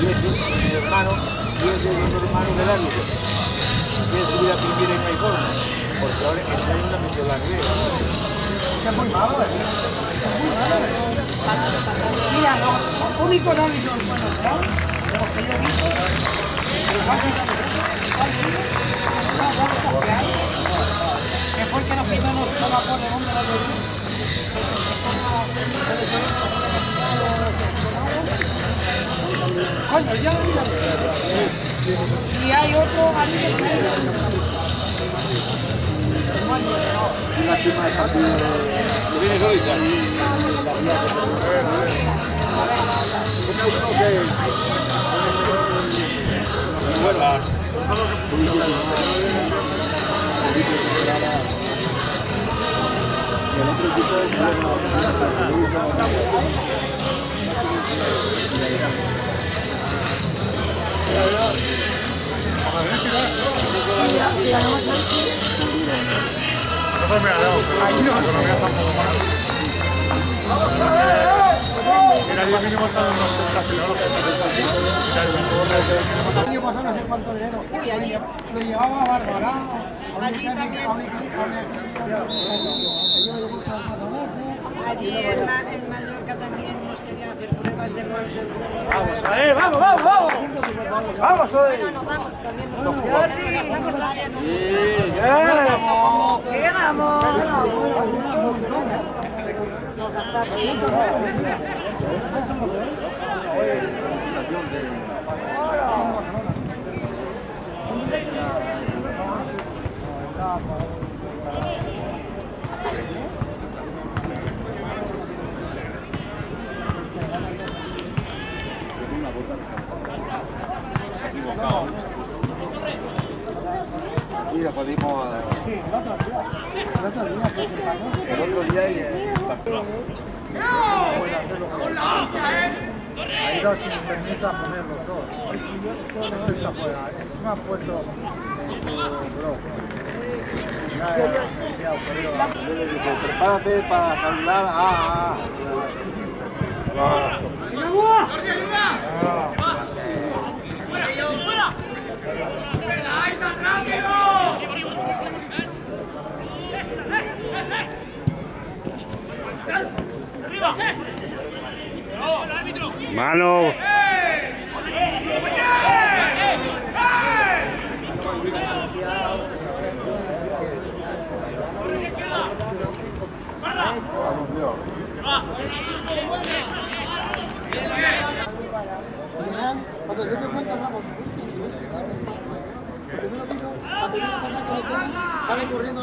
y ese mi hermano, y ese es el hermano del árbitro. Quiere a primera y no hay forma, porque ahora está en una misión la griega. Es muy malo, ¿eh? Mira, los únicos árbitros buenos de los que yo he visto, los árbitros fue que nos quitó los de de la ya mira. Y hay otro árbitro que Lástima el partido de... ¿Lo vienes ahorita? Una uno que... Bueno, Uy, allí. Lo llevaba. Allí también. Allí en, Ma- en Mallorca también nos querían hacer pruebas Vamos, a ver, vamos, vamos, vamos. Vamos, hoy. ¡Que ganamos! y El otro día. El otro día y el. Ha ido sin permiso a poner los dos. Está fuera. Prepárate para saludar a... Yo te cuento, vamos. Porque no lo digo, la primera cosa que le tengo, sale corriendo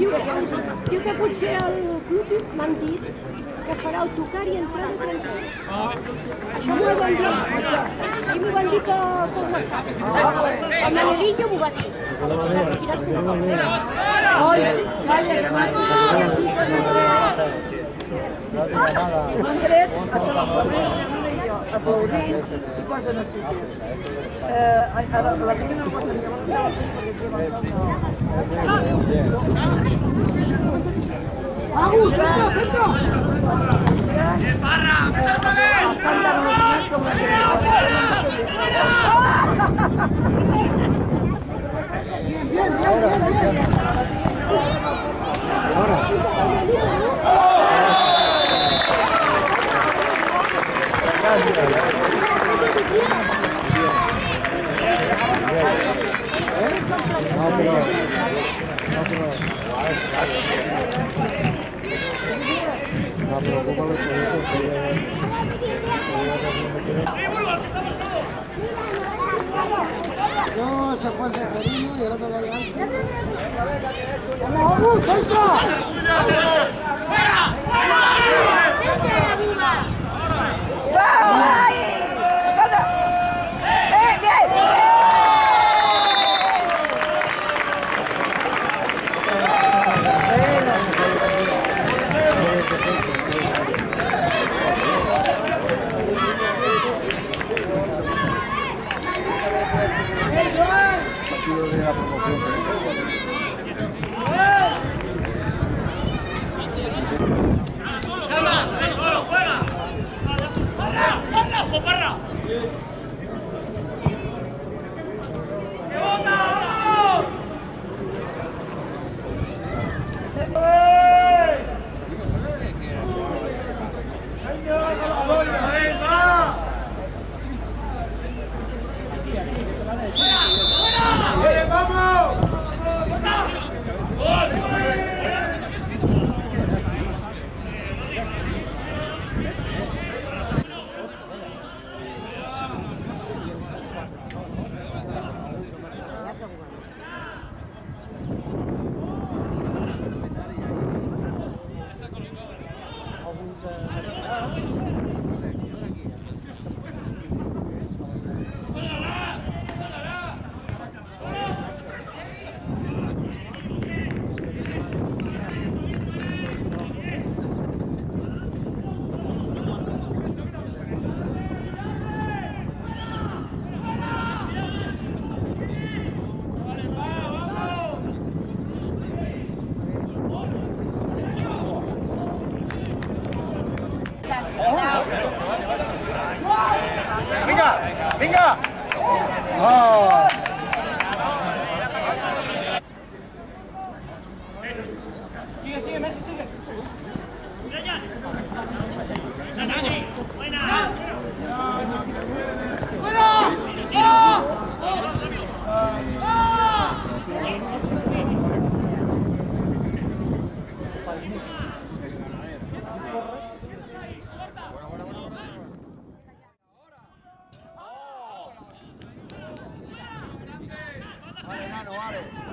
Diu que, diu que potser el club m'han dit que farà autocar i entrar de trencar. Això m'ho van dir. I m'ho van dir per, per WhatsApp. El Manolillo m'ho va dir. Oye, calla, que macho. No diga nada. Han tret a Salvador, aplaudint i posen actitud. Eh, la, primera no la perquè el ¡Agus, centro, la Bien, bien, bien, bien. No, No, se fue el referino y el otro lo Oh. Vale, nano, vale.